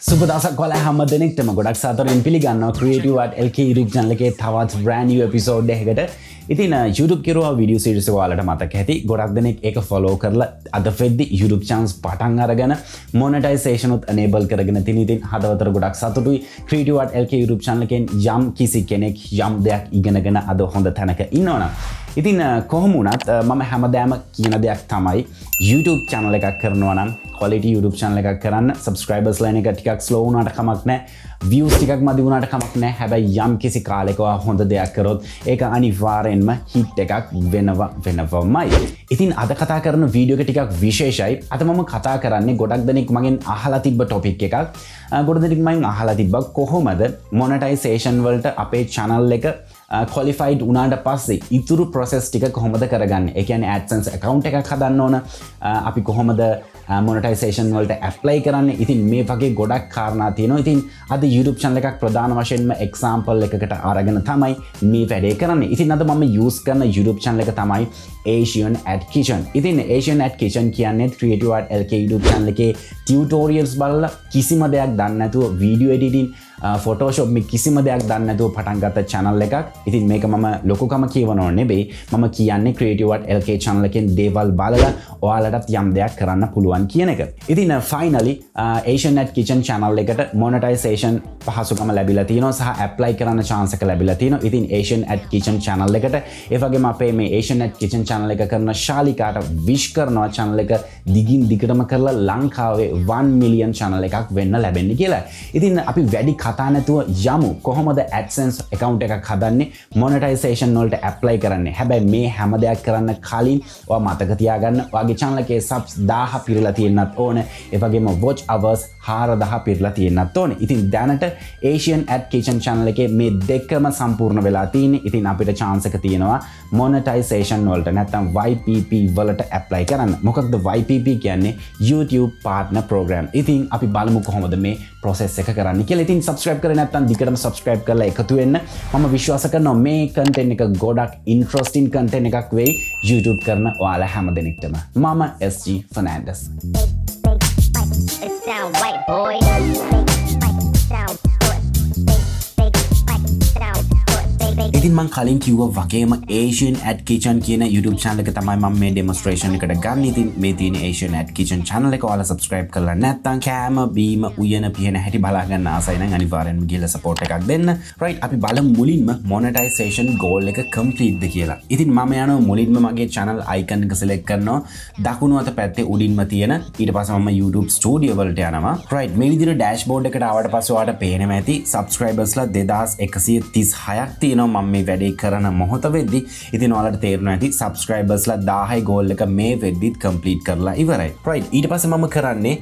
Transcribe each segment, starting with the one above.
සුපදසක් කොල හම දෙනෙක්ටම ගොඩක් සතරෙන් පිළිගන්න ක්‍රියටවට එල්ක යුරුප් ජනලගේ තවත් බ්‍රන්ඩ පිසෝඩ් එකට ඉතින් යුරුප කිරවා විඩිය සිරිස වාලට මතක ඇති. ගොඩක් දෙනෙක් එක ෆොලෝ කරලා අද ෆෙද්දි යුරුප් චන්ස් පටන් අරගෙන මොනටයිසේෂනුත් අනේබල් කරගෙන තිනිතින් හදවතර ගොඩක් සතුටුයි. ක්‍රියටවට එල්ක යුරුප් චන්ලකෙන් යම් කිසි කෙනෙක් යම් දෙයක් ඉගෙනගෙන අද හොඳ තැනක ඉන්නවන. ඉතින් කොහොමුණත් මම හැමදෑම කියන දෙයක් තමයි YouTube චැනල එකක් කරනවනම් කොලිට YouTube චැනල එකක් කරන්න. සබස්ක්‍රයිබර්ස් ලයින එක ටිකක් ස්ලෝවනට කමක් නෑ වියස් ටිකක් මදිවුණට කමක් නෑ හැබැයි යම් කිසි කාලෙකවා හොඳ දෙයක් කරොත් ඒක අනිවාරයෙන්ම හිට් එකක් වෙනවා වෙනවමයි. ඉතින් අද කතා කරන වීඩියෝ ටිකක් විශේෂයි. අත මම කතා කරන්නේ ගොඩක් දෙනෙක් මගෙන් අහලා තිබ්බ ටොපික් එකක්. ගොඩ දෙනෙක් මයින් අහලා තිබ්බක් කොහොමද මොනටයිසේෂන් වලට අපේ චනල් එක කොලිෆයිඩ් උනාට පස්සේ ඉතුරු ප්‍රොසෙස් ටික කොහොමද කරගන්න? එකන ඇඩසන්ස් කකවන්් එකක් හදන්න ඕන. අපි කොහොමද මොනටයිසේෂන් වලට ඇප්ලයි කරන්න? ඉතින් මේ වගේ ගොඩක් කාරණා තියෙනවා. ඉතින් අද YouTube චැනල එකක් ප්‍රධාන වශයෙන්ම එක්සාම්පල් එකකට අරගෙන තමයි මේ වැඩේ කරන්න. ඉතින් අද මම යස් කරන YouTube චැනල එක තමයි ඒෂන් ඇඩ් කිචන් ඉතින් ඒෂන් ඇඩ් කිචන් කියන්නේ ක්‍රියටවට LK YouTube චැනල එකේ ටියටෝරියල්ස් බලලා කිසිම දෙයක් දන්නඇතුව වීඩියෝ එඩිටින් ෆොටෝශොප් කිසිම දෙයක් දන්නතුව පටන්ගත්ත චැනල් එකක්. ඉතින් මේක මම ලොකුකම කියවනෝ නෙබේ මම කියන්නේ ක්‍රේටවට LK චනලකෙන් දේවල් බලල ඔයාලටත් යම් දෙයක් කරන්න පුළුවන් කියන එක. ඉතින් ෆයිනලි ඒෂනට කිචන් චනල් එකට මොනටයිසේෂන් පහසුකම ලැබිල තියන සහ ඇප්ලයි කරන්න චාන්සක ලැබිල තියන ඉතින් ඒෂන් ඇත් කිචන් චනල් එකට ඒවගේ අපේ මේ ඒෂනට කිචන් චනල එක කරන ශාලිකාට විශ් කරනවා චනල එක දිගින් දිගටම කරලා ලංකාවේ 1 මිලියන් චනල එකක් වෙන්න ලැබෙන්නේ කියලා. ඉතින් අපි වැඩි කතා නැතුව යමු. කොහොමද ඇඩසන්ස් එකකවන්් එකක් හදන්නේ? මොනටයිසේෂන් වලට ඇප්ලයි කරන්න. හැබැයි මේ හැම දෙයක් කරන්න කලින් මතකතියාගන්න වගේ චන්ලකේ සබ්ස් දාහ පිරලා තියෙන්න්නත් ඕන. එවගේම වොච් අවර්ස් හාරදහ පිරලා තියෙන්න්නත් ඕන. ඉතින් දැනට ඒෂයන් ඇඩ් කේෂන් චනල එක මේ දෙක්කම සම්පූර්ණ වෙලා තියන ඉතින් අපිට චාන්සක තියෙනවා මොනටයිසේෂන් වලට නැත්තම් YPP වලට ඇප්ලයි කරන්න. මොකක්ද YPP කියන්නේ? YouTube පාර්ටන ප්‍රෝග්‍රම් ඉතින් අපි බලමු කොහොමද මේ ප්‍රොසෙස් එක කරන්න කියල. ඉතින් සබස්ක්‍රයිබ් කර නැත්තන් දිකටම සබස්ක්‍රයිබ් කරලා එකතු වෙන්න. ම විශ්වාස කරන මේ කන්ටෙන් එක ගොඩක් ඉන්ට්‍රස්ටින් කන්ටෙන් එකක් වෙයි YouTube කරන ඔයාලා හැම දෙනෙක්ටම මම SG Fernandez. It sound white boy. ඉතින් මං කලින් කිව්ව වගේම ඒෂන් ඇඩ් කිචන් කියන YouTube channel එක තමයි මම මේ ඩෙමොස්ට්‍රේෂන් එකට ගන්න. ඉතින් මේ තියෙන ඒෂන් ඇඩ් කිචන් channel එක ඔයාලා subscribe කරලා නැත්නම් කෑම බීම උයන පියන හැටි බලා ගන්න ආසයි නම් අනිවාර්යෙන්ම ගිහලා support එකක් දෙන්න. Right අපි බලමු මුලින්ම monetization goal එක complete ද කියලා. ඉතින් මම යනවා මුලින්ම මගේ channel icon එක select කරනවා. දකුණු අත පැත්තේ උඩින්ම තියෙන ඊට පස්සේ මම YouTube studio වලට යනවා. Right මේ විදිහට dashboard එකට ආවට පස්සේ ඔයාලට පේනවා ඇති subscribersලා 2136ක් තියෙනවා. මම මේ වැඩේ කරන මොහොත වෙද්දි ඉතින් ඔයාලට තේරුණ ඇති සබස්ක්‍රයිබර්ස්ලා දාහයි ගෝල් එක මේ වෙද්දිත් කම්පලීට් කරලා ඉවරයි. ප්‍රයි් ඊට පස මම කරන්නේ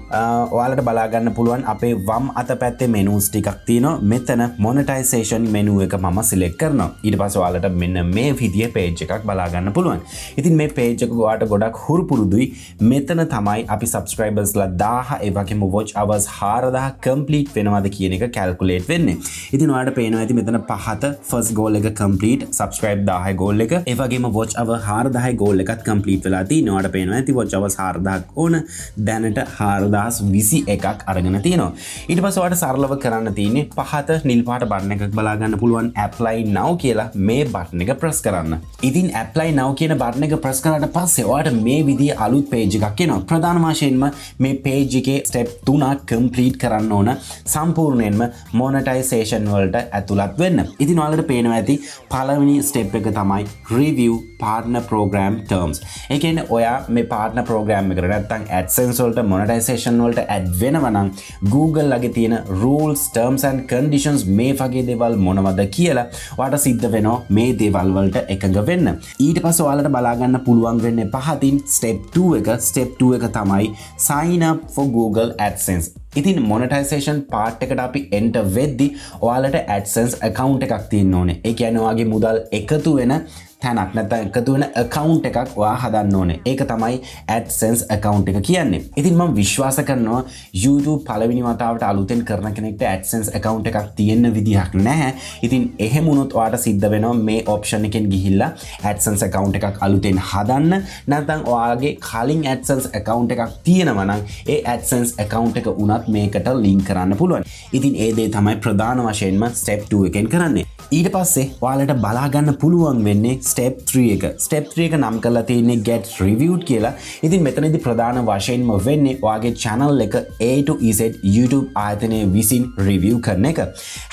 ඔයාලට බලාගන්න පුළුවන් අපේ වම් අත පැත්තේ මෙනුස් ටිකක් තියන මෙතන මොනටයිසේෂන් මෙනුව එක මම සිලෙක් කරන ඊට පස ඔයාලට මෙන්න මේ විදිිය පේජ් එකක් බලාගන්න පුළුවන්. ඉතින් මේ පේජක ගවාට ගොඩක් හුරු පුරුදුයි මෙතන තමයි අපි සබස්ක්‍රයිබර්ස්ලා දාහ ඒවගේම වෝච් අවස් හාරදහ කම්පලීට් වෙනවාද කියන එක කැල්කුලේට් වෙන්නේ. ඉතින් වාට පේනවා ඇති මෙතන පහත ෆස් ගෝල එක කම්පලීට සබස්ක්‍රයිබ් දාහ ගෝල් එක. ඒවගේම වොච් අව හාරදාහයි ගෝල් එකත් කම්පලීට වෙලාති නොට පේනවා ඇති වොච් අව හාරදක් ඕන. දැනට හාරදහස් විසි එකක් අරගෙන තියනවා. ඊට පසවට සරලව කරන්න තියන්නේ පහත නිල්පාට බන්න එකක් බලාගන්න පුළුවන් ඇප්ලයි නව් කියලා මේ බට්න එක ප්‍රස් කරන්න. ඉතින් ඇප්ලයි නව් කියන බට්න එක ප්‍රස් කරට පස්සේ වාට මේ විදි අලුත් පේජ් එකක් කියෙනවා ප්‍රධාන වශයෙන්ම මේ පේජ්ගේ ස්ටෙප් තුනක් කම්පලීට් කරන්න ඕන. සම්පූර්ණයෙන්ම මොනටයිසේෂන් වලට ඇතුළත් වෙන්න. ඉතින් වලට පේනවා ඇති පලවෙනි ස්ටෙප් එක තමයි රිවව් පාර්න ප්‍රෝග්‍රම් ටර්ම්ස් එකන ඔයා මේ පාර්න ප්‍රෝග්‍රම් එක රත්තන් ඇඩසන්සල්ට මොනටයිසේෂන් වලට ඇඩ් වෙනවනම් Google ලගේ තියෙන රූල්ස් ටර්ම්සන් කන්ඩිෂන්ස් මේ වගේ දෙවල් මොනවද කියලා වාට සිද්ධ වෙනෝ මේ දේවල්වලට එකඟ වෙන්න. ඊට පස ඔයාලට බලාගන්න පුළුවන් වෙන්න පහතින් ස්ටෙප් 2 එක. ස්ටෙප් 2 එක තමයි sign up for Google AdSense. ඉතින් මොනටයිසේෂන් පාට් එකට අපි එන්ට වෙද්දි ඔයාලට ඇඩසන්ස් account එකක් තියන්න ඕනේ. එක යනවාගේ මුදල් එකතු වෙන තැනක්. නැත එකතු වෙන account එකක් වා හදන්න ඕනේ. ඒක තමයි AdSense account එක කියන්නේ. ඉතින් මම විශ්වාස කරනවා YouTube පළවෙනි වතාවට අලුතෙන් කරන කෙනෙක්ට AdSense account එකක් තියෙන්න විදිහක් නැහැ. ඉතින් එහෙමුණොත් ඔයාට සිද්ධ වෙනවා මේ ඔප්ෂන් එකෙන් ගිහිල්ලා AdSense account එකක් අලුතෙන් හදන්න. නැත්නම් ඔයාගේ කලින් AdSense account එකක් තියෙනවා නම් ඒ AdSense account එක උනත් මේකට ලින්ක් කරන්න පුළුවන්. ඉතින් ඒ දේ තමයි ප්‍රධාන වශයෙන්ම ස්ටෙප් 2 එකෙන් කරන්නේ. ඊට පස්සේ ඔයාලට බලාගන්න පුළුවන් වෙන්නේ ස්ටෙප් 3 එක. ස්ටෙප් 3 එක නම් කරලා තියෙන්නේ get reviewed කියලා. ඉතින් මෙතනදි ප්‍රධාන වශයෙන්ම වෙන්නේ ඔයාගේ channel එක A to Z YouTube ආයතනය විසින් review කරන එක.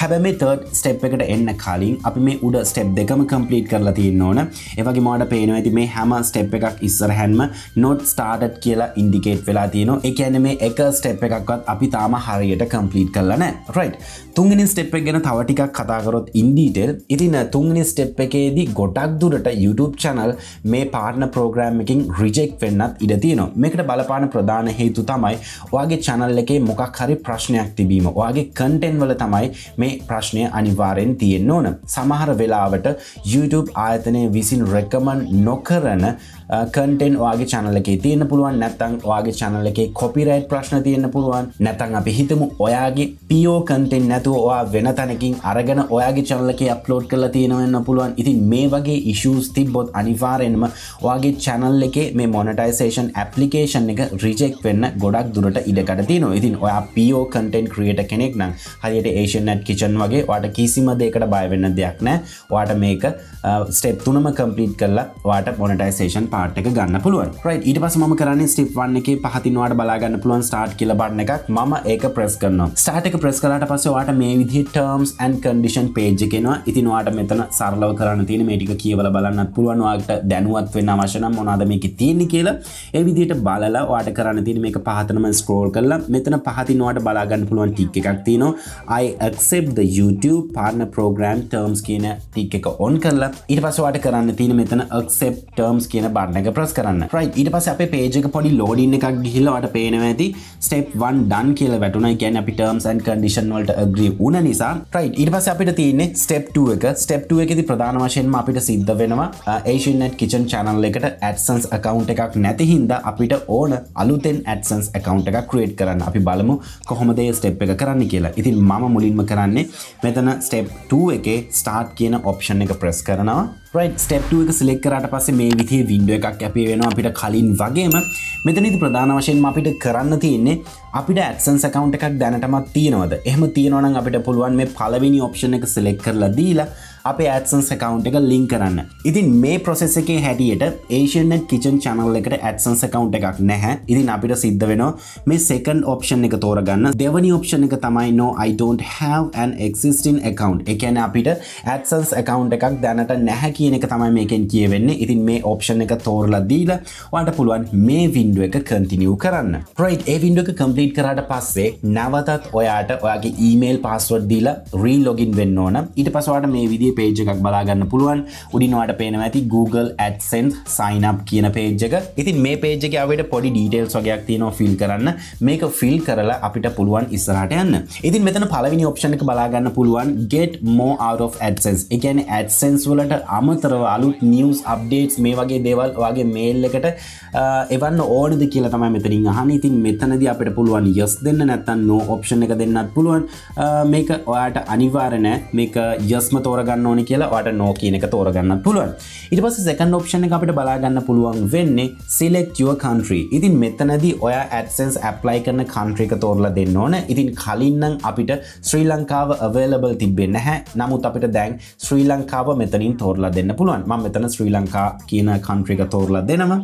හැබැයි මේ third step එකට එන්න කලින් අපි මේ උඩ step දෙකම complete කරලා තියෙන්න ඕන. ඒ වගේ මට පේනවා ඇති මේ හැම step එකක් ඉස්සරහැන්ම not started කියලා indicate වෙලා තියෙනවා. ඒ කියන්නේ මේ එක step එකක්වත් අපි තාම හරියට complete කරලා නැහැ. Right. තුන්වෙනි step එක ගැන තව ටිකක් කතා කරොත් in detail ඉතින් තුන්වෙනි step එකේදී ගොඩක් දුරට YouTube channel මේ පාර්ට්න ප්‍රෝග්‍රෑම් එකින් රිජෙක්් වෙන්නත් ඉඩ තියෙනවා. මේකට බලපාන ප්‍රධාන හේතු තමයි ඔයාගේ channel එකේ මොකක් හරි ප්‍රශ්නයක් තිබීම. ඔයාගේ කන්ටෙන්් වල තමයි මේ ප්‍රශ්නය අනිවාරයෙන් තියෙන්න්න ඕන. සමහර වෙලාවට YouTube ආයතනය විසින් රෙකමන් නොකරන Uh, කන්ටෙන් ඔයාගේ චනල එකේ තියෙන පුළුවන් නැත්තං ඔයාගේ චනල එකේ කොපිරයිට් ප්‍රශ්න තියෙන පුළුවන් නැතන් අපි හිතමු ඔයාගේ පියෝ කන්ටෙන් නැතුව ඔයා වෙන තැනකින් අරගෙන ඔයාගේ චනල එක අප්ලෝඩ් කරලා තියෙනවන්න පුළුවන්. ඉතින් මේ වගේ ඉශස් තිබ්බොත් අනිවාරයෙන්ම ඔයාගේ චැනල් එකේ මේ මොනටයිසේෂන් ඇපලිකේෂන් එක රිජෙක් වෙන්න ගොඩක් දුරට ඉඩකට තියනවා. ඉතින් ඔයා පියෝ කන්ටෙන්් ක්‍රියට කෙනෙක් නම් හරියට ඒෂන් නැට් කිචන් වගේ වාට කිසිම දෙකට බයවෙන්න දෙයක් නෑ වාට මේක uh, ස්ටෙප් තුනම කම්පලිට් කරලා වාට මොනටයිසේෂන් පාට් එක ගන්න පුළුවන්. රයි් ඊට පස ම කරන්න ස්ටිප් වන්න එක පහතිනවාට බලාගන්න පුළුවන් ස්ටාර්ට් කියල බන්න එකක්. ම ඒක ප්‍රෙස් කරන්න ස්ටාට එක ප්‍රෙස් කරට පස්සවාට මේ විදි ටර්ම්ස් ඇන් කඩිෂන් පේජ් කෙනවා ඉතින්වාට මෙතන සරලව කරන්න තියෙන මේටික කියවල බලන්න පුළුවන්වාට දැනුවත් වෙන්න අවශන මොනාද මේක තියෙන්නේ කියලා. ඒ විදිට බලලා වාට කරන්න තියෙන මේක පහතනම ස්ක්‍රෝල් කරලා. මෙතන පහතිනවාට බලාගන්න පුළුවන් ටික් එකක් තියනවා. I accept the YouTube partner program terms කියන ටික් එක ඔන් කරලා. ඊට පසවාට කරන්න තියෙන මෙතන accept terms කියන බාන්න එක ප්‍රස් කරන්න. රයි් ඊට පස අප පේජක පොඩි ලෝඩින්න එකක් ගිහිල්ලවට පේනව ඇති. ස්ටප් වන් ඩන් කියල වැටුන ගැන අපි ටර්ම්ස් ඇන් කඩිෂන් වලට ග්‍රී උන නිසා. රයි් ඊට පස අපිට තියන්නේ ස්ටප් එක. ස්ටප් එකති ප්‍රධාන වශයෙන්ම අපිට සිද්ධ වෙනවා ඒෂනට කිචන් චනල් එකට ඇඩසන්ස් account එකක් නැති හින්ද අපිට ඕන අලුතෙන් ඇඩසන්ස් account එකක් ක්‍රේට් කරන්න. අපි බලමු කොහොමදේ ස්ටප් එක කරන්න කියලා. ඉතින් මම මුලින්ම කරන්නේ මෙතන ස්ටප් 2 එකේ ස්ටාර්ට් කියන ඔප්ෂන් එක ප්‍රෙස් කරනවා. රයි් ස්ටප් එක සිලෙක් කරට පස්සේ මේ විදිේ විඩුව එකක් අපේ වෙනවා අපිට කලින් වගේම. මෙතනිති ප්‍රධාන වශයෙන් අපිට කරන්න තියෙන්නේ අපිට ඇත්සන් සකවන්් එකක් දැනටමත් තියෙනවද? එහම තියෙනවන අපිට පුළුවන් මේ පලවෙනි ඔප්ෂණ එක සිලෙක් කරලා දීලා අපේ ඇත්සන් සකවන්් එක ලින් කරන්න. ඉතින් මේ ප්‍රොසෙස් එක හැටියට ඒෂනට කිචන් චනල් එකට ඇත්සන් සකවන්් එකක් නැහැ. ඉතින් අපිට සිද්ධ වෙනවා මේ සෙකන් ඔප්ෂන් එක තෝරගන්න. දෙවනි ඔප්ෂන් එක තමයි no I don't have an existing account. එකන අපිට ඇත්සන්ස් account එකක් දැනට නැහැ කියන එක තමයි මේකෙන් කියවෙන්නේ. ඉතින් මේ ඔප්ෂන් එක තෝරලා දීලා වාට පුළුවන් මේ වින්ඩුව එක කන්ටිනියව කරන්න. ප්‍රයි් ඒ වින්ඩුව එක කම්පලීට් කරට පස්සේ නැවතත් ඔයාට ඔයාගේ ඊමේල් පස්වඩ් දීලා රීලොගින් වෙන්න ඕන. ඊට පසවාට මේ විදි පේජ් එකක් බලාගන්න පුළුවන්. උඩිනවාට පේනව ඇති Google AdSense සයිනප් කියන පේජ් එක. ඉතින් මේ පේජ් එක අවට පොඩි ඩීටේල්ස් වගේයක් තියෙනවා ෆිල් කරන්න. මේක ෆිල් කරලා අපිට පුළුවන් ඉස්සරහට යන්න. ඉතින් මෙතන පලවිනි ඔප්ෂණ එක බලාගන්න පුළුවන්. Get more out of AdSense. එකන AdSense වලට අමතරව අලුත් නිියස් අප්ඩේටස් මේ වගේ දේවල් වගේ මේල් එකට එවන්න ඕනද කියලා තමයි මෙතරින් අහන ඉතින් මෙතනද අපට පුළුවන් යස් දෙන්න නැත්තන් නෝ ඔප්ෂණ එක දෙන්නත් පුළුවන්. මේක ඔයාට අනිවාරනෑ මේක යස්ම තෝරගන්න ඕනි කියලා වට නෝ කියන එක තෝරගන්න පුළුවන්. ඉට පස සකන් ඔප්ෂණ එක අපිට බලාගන්න පුළුවන් වෙන්නේ සිලෙක් යුව කන්ට්‍රී ඉතින් මෙතනද ඔය ඇඩසන්ස් ඇප්ලයි කරන කන්ට්‍රික තෝරලා දෙන්න ඕන. ඉතින් කලින්නම් අපිට ශ්‍රී ලංකාව අවේලබල් තිබෙන්න හැ නමුත් අපිට දැන් ශ්‍රී ලංකාව මෙතනින් තෝරලා දෙන්න පුළුවන්. ම මෙතන ශ්‍රී ලංකා කියන කන්ට්‍රික තෝරලා දෙනවා.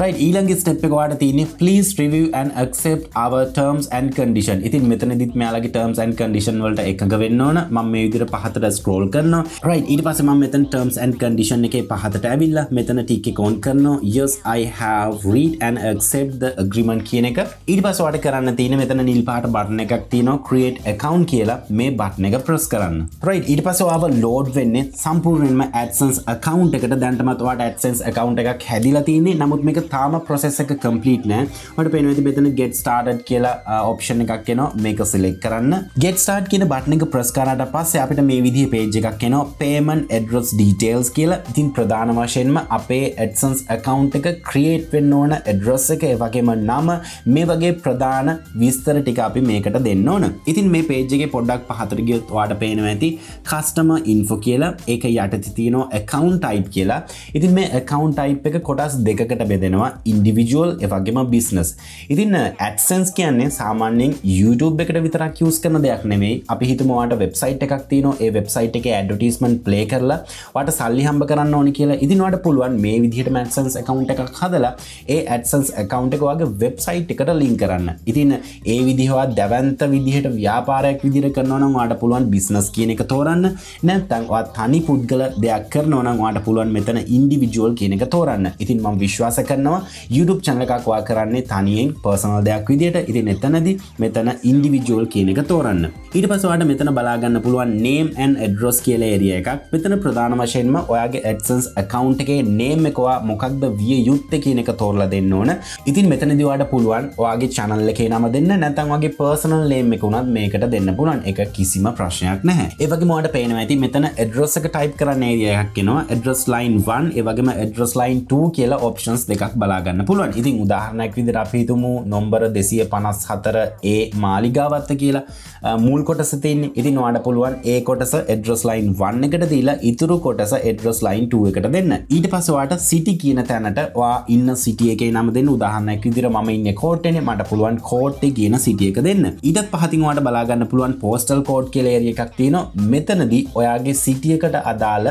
රයි ඊළඟ ස්ටප් එක වාට තියන්නේ පලිස් රිවව and accept our terms and condition. ඉතින් මෙතන දිත් මෙයාලගේ terms and condition වලට එකඟ වෙන්න ඕන. මම මේ විදිහට පහතට ස්ක්‍රෝල් කරනවා. Right ඊට පස්සේ මම මෙතන terms and condition එකේ පහතට ඇවිල්ලා මෙතන ටික් එක ඔන් කරනවා. Yes i have read and accept the agreement කියන එක. ඊට පස්සේ වාට කරන්න තියෙන මෙතන නිල් පාට බටන් එකක් තියෙනවා. create account කියලා මේ බටන් එක press කරන්න. Right ඊට පස්සේ ආව load වෙන්නේ සම්පූර්ණයෙන්ම AdSense account එකට. දැන්ටමත් ඔයාට AdSense account එකක් හැදිලා තියෙන්නේ. නමුත් මේක තාම ප්‍රොසෙස් එක කම්පලීට් නෑ. වට පෙනවති බෙතන ගෙට ස්ටාර්ට් කියලා ඔප්ෂන් එකක් කෙන මේක සිලෙක් කරන්න. ගෙට ස්ටාර්ට් කියන බට්න එක ප්‍රස්කාරට පස්ස අපිට මේ විදි පේජ් එකක් කෙන තියෙනවා පේමන් එඩරස් ඩීටේල්ස් කියලා. ඉතින් ප්‍රධාන වශයෙන්ම අපේ ඇඩසන්ස් account එක ක්‍රියේට් වෙන්න ඕන එඩරස් එක. ඒවගේම නම මේ වගේ ප්‍රධාන විස්තර ටික අපි මේකට දෙන්න ඕන. ඉතින් මේ පේජ්ගේ පොඩ්ඩක් පහතරගියොත් වාට පේනවා ඇති කස්ටම ඉන්ෆෝ කියලා. ඒක යටති තියෙනවා account ටයිප් කියලා. ඉතින් මේ account ටයිප් එක කොටස් දෙකට බෙදෙනවා ඉන්ඩිවිජුවල් එවගේම බිස්නස් ඉතින් uh, ඇඩසන්ස් කියන්නේ සාමාන්‍යෙන් YouTube එකට විතරක් යස් කරන දෙයක් නෙමේ අපි හිතමවාට වෙබ්සයිට් එකක් තියන ඒ වෙබ්සයිට් එක ඇඩටිස්මන් ප්ලේ කරලා වට සල්ලි හම්බ කරන්න ඕනි කියලා. ඉදිනවට පුළුවන් මේ විදිහට මැක්සන්ස් එකකවන්් එකක් හදලා ඒ ඇඩසන්ස් එකකවන්් එක වගේ වෙබ්සයිට් එකට ලින් කරන්න. ඉතින් uh, ඒ විදිහවා දැවන්ත විදිහට ව්‍යාපාරයක් විදිර කරනවනම් වාට පුළුවන් බිස්නස් කියන එක තෝරන්න. නැත්තන්වා තනි පුද්ගල දෙයක් කරනවනම් වාට පුළුවන් මෙතන ඉන්ඩිවිජුවල් කියන එක තෝරන්න. ඉතින් මම විශ්වාස කරනවා YouTube චනලකක්වා කරන්නේ තනියෙන් පර්සනල් දෙයක් විදිට ඉතින් එතනද මෙතන ඉන්ඩිවිජුවල් කියන එක තෝරන්න. ඊට පසවාට මෙතන බලාගන්න පුළුවන් නේම් ඇන් එඩ්රොස් කියල ඒරිය එකක්. මෙතන ප්‍රධාන වශයෙන්ම ඔයාගේ ඇඩසන්ස් account එකේ නේම් එකවා මොකක්ද විය යුත්ත කියන එක තෝරල දෙන්න ඕන. ඉතින් මෙතනදිවාට පුළුවන් ඔයාගේ චනල්ල එකේ නම දෙන්න. නැතන් වගේ පර්සනල් ලේම් එක වුණත් මේකට දෙන්න පුලන් එක කිසිම ප්‍රශ්නයක් නැහැ. ඒවගේ මෝට පේන ඇති මෙතන එඩ්‍රොස් එක ටයිප් කරන්න ඒරියක් කෙනවා එඩ්‍රස් ලයින් 1 ඒවගේම එඩ්‍රස් ලයින් 2 කියලා ඔප්ෂන්ස් දෙකක් බලාගන්න පුළුවන්. ඉතින් උදාහරණයක් විදිර අපිතුමු නොම්බර දෙසිය පනස් හතර ඒ මාලිගාවත්ත කියලා මුල් කොටස තින් ඉතින් වාට පුළුවන් ඒ කොටස එඩ්‍රස් ලයින් වන්න එකට දීලා ඉතුරු කොටස එඩ්‍රස් ලයින් 2 එකට දෙන්න. ඊට පසවාට සිටි කියන තැනට වා ඉන්න සිටිය එක නම දෙන්න. උදාහන්නක් විදිර ම ඉන්න කෝට්ටන මට පුළුවන් කෝට්ටේ කියන සිටියක දෙන්න. ඊට පහතිවාට බලාගන්න පුළුවන් පෝස්ටල් කෝඩ් කෙලේරිය එකක් තියෙන මෙතනදී ඔයාගේ සිටියකට අදාළ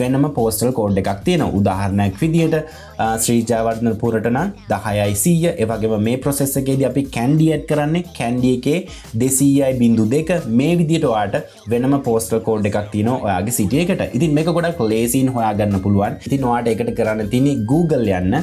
වෙනම පෝස්ටල් කෝඩ් එකක් තියෙන උදාහරණයක් විදියට ශ්‍රීජාවර්ධන පුරටන දහයයි සීය. ඒවගේම මේ ප්‍රොසෙස්සකේද අපි කැන්ඩියට් කරන්නේ. කැන්ඩිය එකේ දෙසීයයි බිඳු දෙක. මේ විදිටවාට වෙනම පෝස්ටල් කෝඩ් එකක් තින ඔයාගේ සිටියකට ඉතින් මේක ගොඩක් ලේසින් හොයාගන්න පුළුවන්. ඉතින් වාට එකට කරන්න තිනි Google යන්න.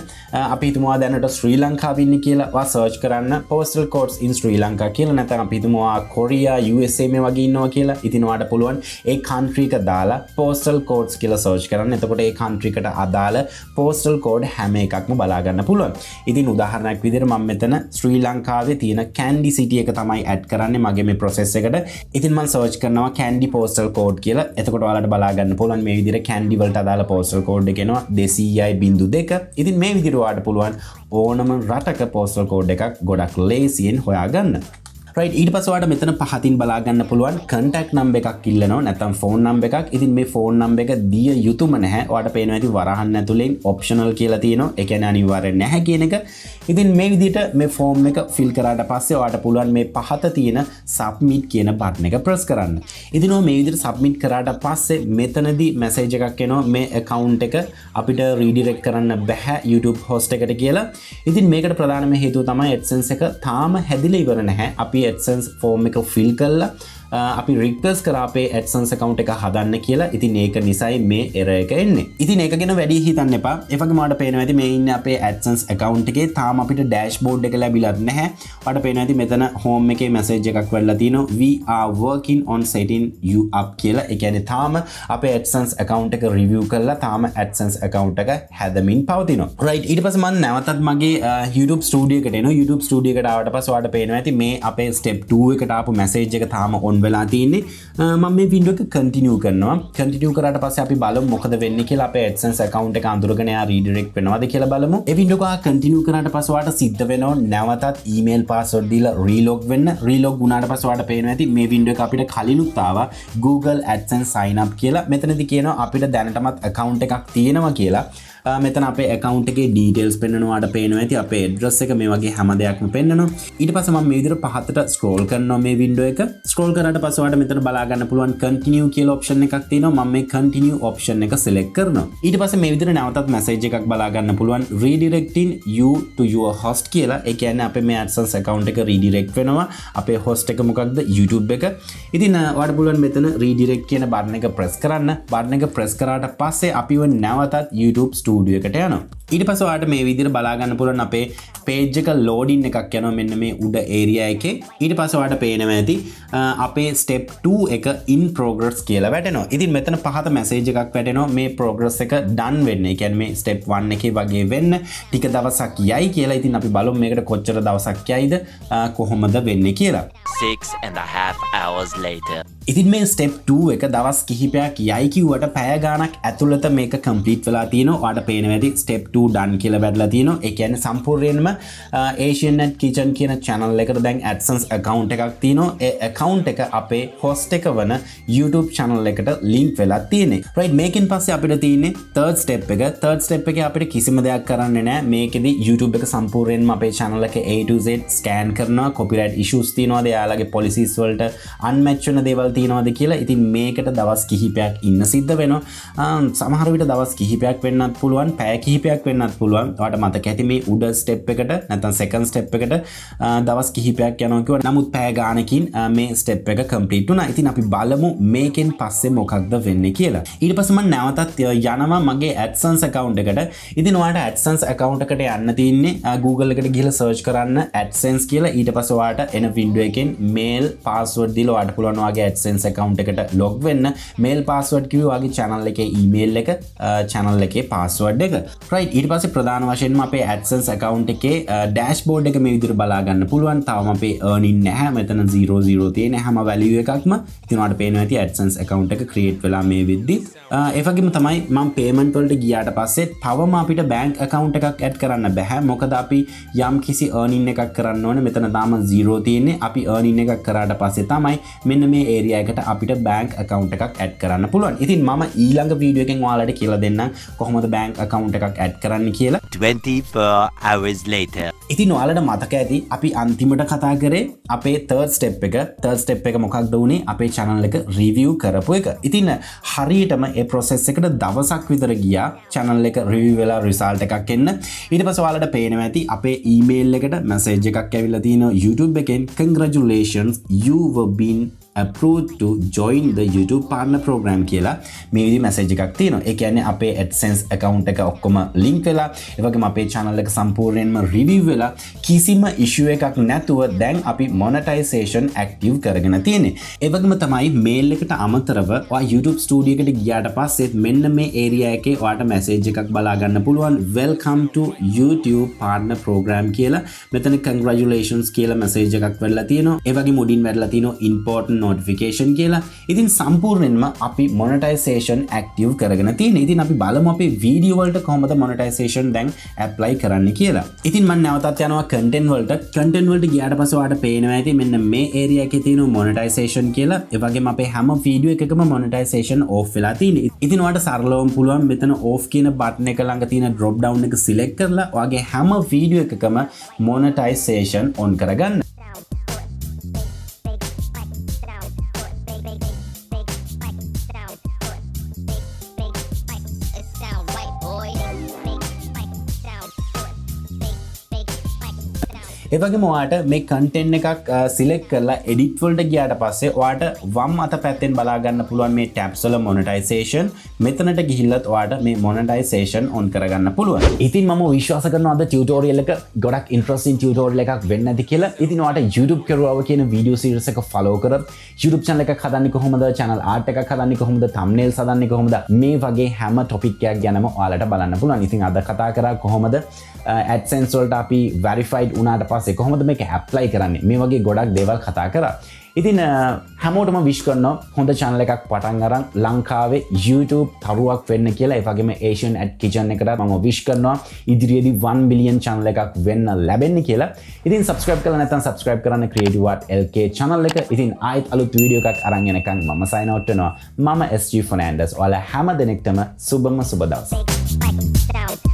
අපිතුමවා දැනට ශ්‍රී ලංකාවින්න කියලා. සර්ච් කරන්න postal codes in Sri Lanka කියලා. නැත අපිතුමවා කොරයා USA මේ වගේ ඉන්නවා කියලා. ඉතින්වාට පුළුවන් ඒ කන්ට්‍රීක දාලා පෝස්ටල් කෝඩ්ස් කියලා සර්ච් කරන්න. එතකොට ඒ කන්ට්‍රිකට අදාළ පෝස්ටල් කෝඩ් හැම එකක්ම බලාගන්න පුළුවන්. ඉතින් උදාහරණයක් විදිර මම මෙතන ශ්‍රී ලංකාවේ තියෙන කැන්ඩි සිටිය එක තමයි ඇඩ් කරන්න. මගේ මේ ප්‍රොසෙස් එකට. ඉතින් මන් සෝච් කරනවා කැන්ඩි පෝස්ටල් කෝඩ් කියලා. එතකොට වලට බලාගන්න පුලන් මේ විදිර කැන්ඩිවලට අදාලා පෝස්ටල් කෝඩ් කෙනවා දෙසීයයි බිඳු දෙක. ඉතින් මේ විදිරවාට පුළුවන් ඕනම රටක පෝස්ටල් කෝඩ් එකක් ගොඩක් ලේසියෙන් හොයාගන්න. රයිට ඊට පසවාට මෙතන පහතින් බලාගන්න පුළුවන් කටක් නම්බ එකක් ඉල්ලනවා නැතම් ෆෝන් නම්බ එකක්. ඉතින් මේ ෆෝන් නම්බ එක දිය යුතුම නැහැ. වට පේන ඇති වරහන්න ඇතුළෙන් ඔප්ෂනල් කියලා තියනවා. එකන අනිවාර නැහැ කියන එක. ඉතින් මේ විදිට මේ ෆෝම් එක ෆිල් කරට පස්සේ වාට පුළුවන් මේ පහත තියෙන සබ්මිට් කියන බට්න එක ප්‍රස් කරන්න. ඉතින මේ විදිට සබ්මිට් කරට පස්සේ මෙතනදී මැසේජ එකක් කෙනවා මේ එකකවුන්් එක අපිට රීඩිරෙක් කරන්න බැහැ YouTube හෝස්ට එකට කියලා. ඉතින් මේකට ප්‍රධානම හේතු තමයි එත්සන්ස එක තාම හැදිල ඉවර නැහැ. අපි ඇඩසන්ස් ෆෝර්ම් එක ෆිල් කරලා අපි රික්වස් කරාපේ ඇඩසන්ස කවුන්් එක හදන්න කියලා. ඉතින් ඒක නිසයි මේ එර එක එන්නේ. ඉතින් ඒකගෙන වැඩි හිතන්න එපා. එක මට පේන ඇති මේ ඉන්න අපේ ඇඩසන්ස් කවුන්් එකේ තාම අපිට ඩෑශ් බෝඩ් එක ලැබිලත් නැහැ. වට පේන ඇති මෙතන හෝම් එක මැසේජ් එකක් වෙල්ලා තින working on setting you up කියලා. එකන තාම අප ඇඩසන්ස් කවුන්් එක රිවිය් කරලා තාම ඇඩසන්ස් කවුන්් එක හැදමින් පවතින රයි් ඉට පසමන් නැවතත් මගේ YouTube ස්ටඩියකට න YouTube ස්ටඩියකටාවට පස්වාට පේන ඇති මේ අපේ ස්ටප් 2 එකට අප මැසේජ් එක තාම ඔන් වෙලා තියන්නේ ම මේ පින්ඩුව කටිනිය කරනවා. කටිනිය කරට පස අපි බල මොකද වෙන්න කියලා අප ඇත්සන් කවන්ට එක අඳුරගෙන රීඩරෙක් වෙනවාද කියලා බලමු. එවිඩුකා කටිනිය කරට පසවාට සිද්ධ වෙනවා නැවතත් ඊමේල් පාසොඩ්ඩිල රීලෝක් වෙන්න. රීලෝක් ගුණට පසවාට පේන ඇති මේ විින්ඩුව අපිට කලිනුත්තාව Google ඇත්සන් සයිනප් කියලා. මෙතනති කියනවා අපිට දැනටමත් account එකක් තියෙනවා කියලා. මෙතන අපේ එකකවන්ටගේ ඩීටෙල්ස් පෙන්න්නවාට පේන ඇති අපේ ඩ්‍රස් එක මේ වගේ හැම දෙයක්ම පෙන්න්නනවා ඊට පසම මේවිදිර පහතට ස්ක්‍රෝල් කරනවා මේ වින්ඩුව එක. ස්ක්‍රෝල් කරට පසවට මෙතන බලාගන්න පුළුවන් කටිනිය කියල ඔප්ෂන් එකක් තින ම මේ කටිනිය ඔප්ෂන් එක සෙලෙක් කරන ඊට පස මේ විදිර නැවතත් මැසේජ් එකක් බලාගන්න පුළුවන්. රීඩිරෙක්ටන් you හොස්ට කියලා. එකන අප මේ ඇත්සන් සකවන්් එක රීඩිරෙක් වෙනවා. අපේ හොස්ට එක මොකක්ද? YouTube එක. ඉතින් වට පුලුවන් මෙතන රීඩිරෙක් කියන බාරණ එක ප්‍රෙස් කරන්න. බාරණ එක ප්‍රෙස් කරට පස්සේ අපිව නැවතත් YouTube ස්ටඩිය එකට යන ඊට පසවාට මේ විදිර බලාගන්න පුරන් අපේ පේජ්ජක ලෝඩින් එකක් යන මෙන්න මේ උඩ ඒරිය එක. ඊට පසවාට පේනව ඇති අපේ ස්ටප් 2 එක ඉන් පෝග්‍රස් කියලා වැටනවා. ඉතින් මෙතන පහත මැසේජ එකක් වැටනවා. මේ පෝග්‍රස් එක ඩන් වෙන්න. එකැන් මේ ස්ටප් 1 එක වගේ වෙන්න. ටික දවසක් යයි කියලා. ඉතින් අපි බලු මේකට කොච්චර දවසක් යයිද කොහොමද වෙන්න කියලා. Six and a half hours later. ඉතින් මේ ස්ටෙප් 2 එක දවස් කිහිපයක් යයිකිවට පෑගානක් ඇතුළත මේක කම්පලිට් වෙලා තියන වාට පේන ඇති ස්ටෙප් 2 ඩන් කියල බැඩල තියන එකන සම්පූර්යෙන්ම ඒෂනට කිචන් කියන චැනල් එකට දැන් ඇත්සන්ස් account එකක් තියන ඒ account එක අපේ හොස්ට එක වන YouTube චනල් එකට ලින්ක් වෙලා තියෙන රයි් මේකින් පස්සේ අපිට තියන්නේ තර්ඩ ස්ටෙප් එක. තර්ඩ ස්ටෙප් එක අපිට කිසිම දෙයක් කරන්න නෑ මේකෙද YouTube එක සම්පූර්යෙන් අපේ චනල එක A2Z ස්කෑන් කරන කොපිරට ඉශස් තිනවාද යාලගේ පොලිසිස් වලට අන්මැච්චන දේවල් තියනවාද කියලා. ඉතින් මේකට දවස් කිහිපයක් ඉන්න සිද්ධ වෙන සමහරවිට දවස් කිහිපයක් වෙන්නත් පුළුවන් පෑ කිහිපයක් වෙන්නත් පුළුවන්. වට මත ඇති මේ උඩ ස්ටෙප් එකට නැතන් සෙකන් ස්ටෙප් එකට දවස් කිහිපයක් යනොකව නමුත් පෑගානකින් මේ ස්ටෙප් එක කම්පලිටුන ඉතින් අපි බලමු මේකෙන් පස්සේ මොකක්ද වෙන්න කියලා. ඊට පසම නැවතත් යනවා මගේ ඇත්සන්ස් කවුන්් එකට. ඉතින් වාට ඇත්සන්ස් කවුන්් එකට යන්න තින්නේ Google එකට ගිල සර්ච් කරන්න ඇත්සන්ස් කියලා. ඊට පසවාට එන විඩුව එකෙන් මේල් පාස්වඩ් දිල අට පුළුවන්වාගේ ඇත්සන්ස් කවුන්් එකට ලොග් වෙන්න මේල් පාස්වඩ් කිව වගේ චනල් එක ඊමේල් එක චනල් එකේ පාස්වඩ් එක. රයි ඊට පස ප්‍රධාන වශයෙන් අපේ ඇත්සන්ස් කවුන්් එකේ ඩෑශ් බෝඩ් එක මේ විදිර බලාගන්න පුළුවන්. තවම අපේ ඒනින් නැහැ. මෙතන 00 තියෙන හැම වැලිය එකක්ම. තිනට පේන ඇති ඇත්සන්ස් කවුන්් එක ක්‍රියට් වෙලා මේ විද්දිත් ඒවගේම තමයි මං පේමන්ටවල්ට ගියාට පස්සෙත් තවම අපිට බෑන්ක් කවුන්් එකක් ඇඩ් කරන්න බැහැ මොකද අපි යම් කිසි ඒනින් එකක් කරන්න ඕන. මෙතන තාම 0 තියන්නේ. අපි ඒනින් එකක් කරාට පස්සේ තමයි මෙන්න මේ ඒරියයකට අපිට බෑන්ක් account එකක් ඇඩ් කරන්න පුළුවන්. ඉතින් ම ඊළඟ වීඩියෝකෙන් වාලට කියලා දෙන්න කොහොමද බෑන්ක් account එකක් ඇඩ් කරන්න කියලා. 24 hours later. ඉතින් ඔයාලට මතක ඇති අපි අන්තිමට කතා කරේ අපේ තර්ඩ ස්ටෙප් එක. තර්ඩ ස්ටෙප් එක මොකක් දවනේ අපේ චනල් එක රිවියව් කරපු එක. ඉතින්න හරියටම ඒ ප්‍රොසෙස් එකට දවසක් විතර ගියා. චනල් එක රිවි වෙලා රිසාල්ට එකක් එන්න. ඊට පසවාලට පේනව ඇති අපේ ඊමේල් එකට මැසේජ් එකක් ඇවිල්ල තියෙන YouTube එකෙන්. You've been approved to join the YouTube partner program කියලා මේ විදි මැසේජ් එකක් තියෙනවා. ඒ කියන්නේ අපේ AdSense account එක ඔක්කොම link වෙලා ඒ වගේම අපේ channel එක සම්පූර්ණයෙන්ම review වෙලා කිසිම issue එකක් නැතුව දැන් අපි monetization active කරගෙන තියෙන්නේ. ඒ වගේම තමයි mail එකට අමතරව ඔයා YouTube studio එකට ගියාට පස්සෙත් මෙන්න මේ area එකේ ඔයාට message එකක් බලා ගන්න පුළුවන්. Welcome to YouTube partner program කියලා. මෙතන congratulations කියලා message එකක් වෙලා තියෙනවා. ඒ වගේ මුඩින් වැටලා තියෙනවා important නොටිෆිකේෂන් කියලා. ඉතින් සම්පූර්ණයෙන්ම අපි මොනටයිසේෂන් ඇක්ටව් කරගෙන තින් ඉතින් අපි බලම අපේ වීඩියවලට කොමද මොනටයිසේෂන් දැන් ඇප්ලයි කරන්න කියලා. ඉතින් මන් නැවතත් යනවා කටෙන් වලට. කටෙන් වලට ගියාට පසවාට පේනවා ඇති මෙන්න මේ ඒරිය එක තියන මොනටයිසේෂන් කියලා. එවගේ අපේ හැම වීඩියෝ එකම මොනටයිසේෂන් ඕ් වෙලා තින ඉතින්වාට සරලෝම් පුළුවන් මෙතන ඕ් කියන බට්න එක ළඟ තියෙන ඩ්‍රොප් ඩව් එක සිලෙක් කරලා වගේ හැම වීඩියෝ එකකම මොනටයිසේෂන් ඔන් කරගන්න. ඒවගේ මවාට මේ කන්ටෙන්් එකක් සිලෙක් කරලා එඩිට්වල්ට ගියාට පස්සේ වාට වම් අත පැත්තෙන් බලාගන්න පුළුවන් මේ ටැප්සල මොනටයිසේෂන් මෙතනට ගිහිල්ලත් වාට මේ මොනටයිසේෂන් ඔන් කරගන්න පුළුවන්. ඉතින් ම විශ්වාස කරන අද ටියටෝරියල එක ගොඩක් ඉන්ට්‍රසින් ටියටෝරල එකක් වෙන්න ඇති කියලා. ඉතින්වාට YouTube කරුවාව කියන වීඩියෝ සිරසක ෆලෝ කර YouTube චනල එක හදන්න කොහොමද? චනල් ආට එක හදන්න කොහොමද? තම්නේල් සදන්න කොහොමද? මේ වගේ හැම ටොපික්යක් ගැනම ඔයාලට බලන්න පුළුවන්. ඉතින් අද කතා කර කොහොමද? ඇත්සන්ස්වල්ට අපි වැරිෆයිඩ් උනාට පස්සේ කොහොමද මේක ඇප්ලයි කරන්නේ? මේ වගේ ගොඩක් දේවල් කතා කර. ඉතින් හැමෝටම විශ් කරන්න හොඳ චනල එකක් පටන් අරන් ලංකාවේ YouTube තරුවක් වෙන්න කියලා. එවගේම ඒෂන් ඇඩ් කිචන් එකට මම විශ් කරනවා ඉදිරියේදි 1 බිලියන් චනල එකක් වෙන්න ලැබෙන්න කියලා. ඉතින් සබස්ක්‍රයිබ් කල නැතන් සබස්ක්‍රයිබ් කරන්න ක්‍රේටවත් LK චනල් එක. ඉතින් ආයිත් අලුත් වීඩියෝ එකක් අරංගෙනකං මම සයිනවට්ටනවා මම SG ෆොනෑන්ඩස් ඔල හැම දෙනෙක්ටම සුබම සුබදවස Big spike